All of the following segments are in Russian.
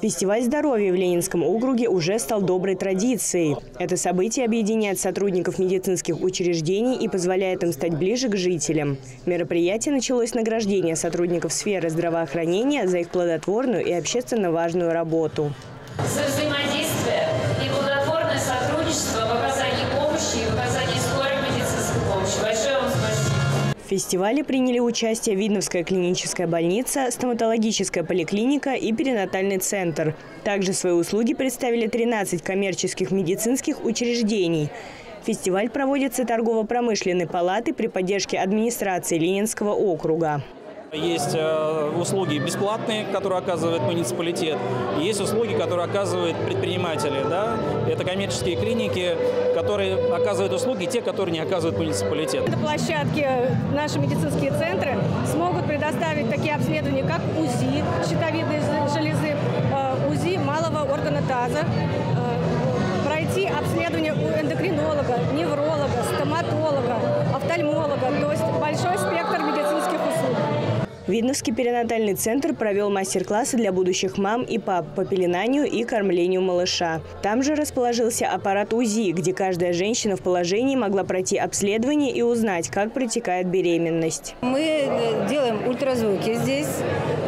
Фестиваль здоровья в Ленинском округе уже стал доброй традицией. Это событие объединяет сотрудников медицинских учреждений и позволяет им стать ближе к жителям. Мероприятие началось с награждения сотрудников сферы здравоохранения за их плодотворную и общественно важную работу. за взаимодействие фестивале приняли участие Видновская клиническая больница, стоматологическая поликлиника и перинатальный центр. Также свои услуги представили 13 коммерческих медицинских учреждений. Фестиваль проводится торгово-промышленной палатой при поддержке администрации Ленинского округа. Есть э, услуги бесплатные, которые оказывает муниципалитет, есть услуги, которые оказывают предприниматели. Да? Это коммерческие клиники, которые оказывают услуги, те, которые не оказывает муниципалитет. На площадке наши медицинские центры смогут предоставить такие обследования, как УЗИ щитовидной железы, э, УЗИ малого органа таза, э, пройти обследование у эндокринолога, невролога, стоматолога, Видновский перинатальный центр провел мастер-классы для будущих мам и пап по пеленанию и кормлению малыша. Там же расположился аппарат УЗИ, где каждая женщина в положении могла пройти обследование и узнать, как протекает беременность. Мы э, делаем ультразвуки здесь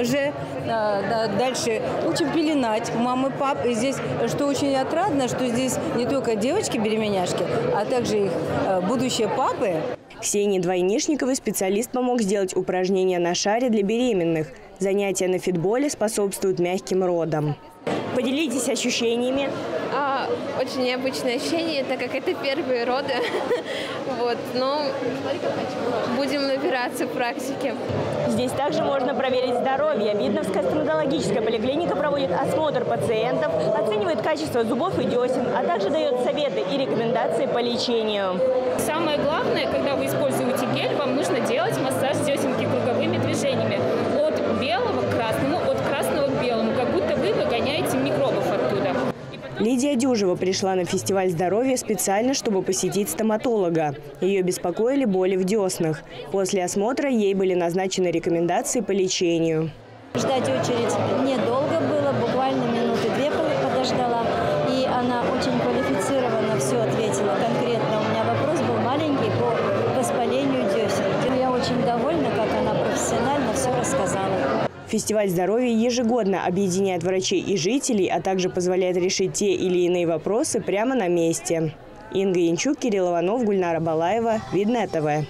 же. Да, Дальше учим пеленать мамы, пап. И здесь, что очень отрадно, что здесь не только девочки-беременяшки, а также их э, будущие папы. Ксении Двойнишниковой специалист помог сделать упражнения на шаре для беременных. Занятия на фитболе способствуют мягким родам. Поделитесь ощущениями. А, очень необычное ощущение, так как это первые роды. Вот, но будем набираться практики. Здесь также можно проверить здоровье. Видновская стоматологическая поликлиника проводит осмотр пациентов, оценивает качество зубов и десен, а также дает советы и рекомендации по лечению. Самое главное, когда вы используете гель, вам нужно делать массаж Лидия Дюжева пришла на фестиваль здоровья специально, чтобы посетить стоматолога. Ее беспокоили боли в деснах. После осмотра ей были назначены рекомендации по лечению. Ждать очередь недолго было, буквально минуты две подождала. И она очень квалифицированно все ответила конкретно. У меня вопрос был маленький по воспалению десен. Я очень довольна, как она профессионально все рассказала. Фестиваль здоровья ежегодно объединяет врачей и жителей, а также позволяет решить те или иные вопросы прямо на месте. Инга Янчук, Кирилл Иванов, Гульнара Балаева. Видное ТВ.